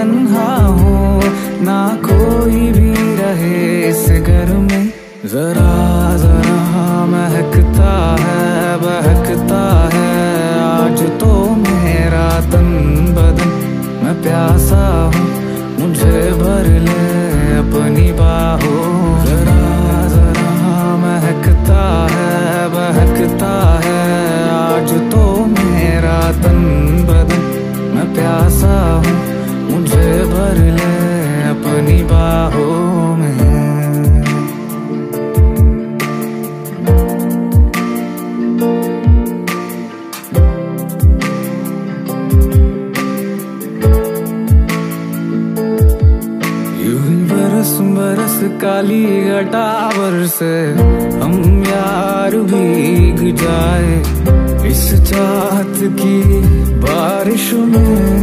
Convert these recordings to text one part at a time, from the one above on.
तन्हा हो, ना कोई भी रहे इस घर में। जरा जरा महकता है, बहकता है आज तो मेरा तन बदन। मैं प्यासा हूँ, मुझे भर ले अपनी बाहों। जरा जरा महकता है, बहकता है आज तो मेरा तन बदन। मैं प्यासा हूँ मुझे भर ले अपनी बाहों में। बरस बरस काली घटावर से हम यार भीग जाए। इस चाहत की बारिश में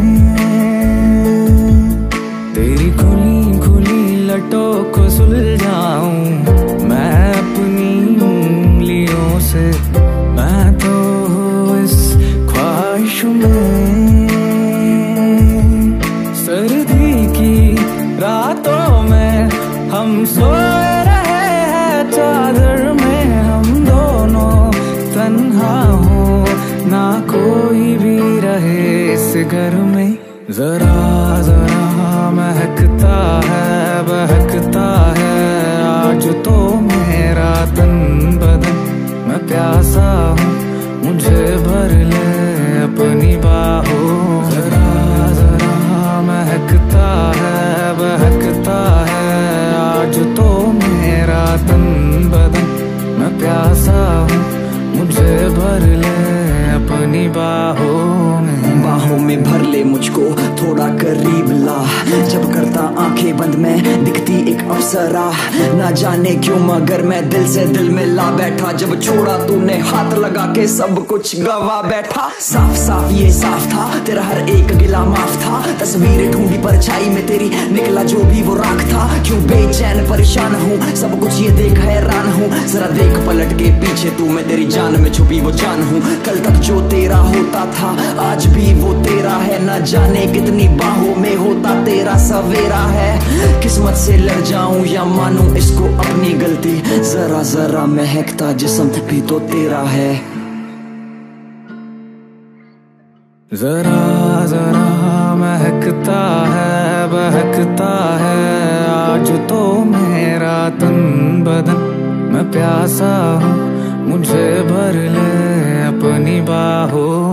सर्दी की रातों में हम सोए रहे हैं, चादर में हम दोनों तन्हा हो। ना कोई भी रहे इस घर में। जरा जरा महकता है, बहकता है। आज तो मेरा तन बदन, मैं प्यासा हूँ, मुझे भर ले। आँखें बंद में दिखती एक अप्सरा। ना जाने क्यों, मगर मैं दिल से दिल में ला बैठा। जब छोड़ा तूने हाथ लगा के सब कुछ गवा बैठा। साफ़ साफ़ ये साफ़ था, तेरा हर एक गिला माफ़ था। तस्वीर ढूंढी परछाई में तेरी, निकला जो भी वो राख था। क्यों बेचैन, परेशान हूँ? सब कुछ ये देख हैरान हूँ। जरा देख पलट के पीछे तू, मैं तेरी जान में छुपी वो जान हूँ। कल तक जो तेरा होता था, आज भी वो तेरा है। न जाने कितनी बाहों में होता तेरा सवेरा है। किस्मत से लड़ जाऊँ या मानूं इसको अपनी गलती। जरा जरा महकता जिसम भी तो तेरा है। जरा जरा महकता है, बहकता है। आज तो मेरा तन बदन, मैं प्यासा हूँ। मुझे भर ले अपनी बाहों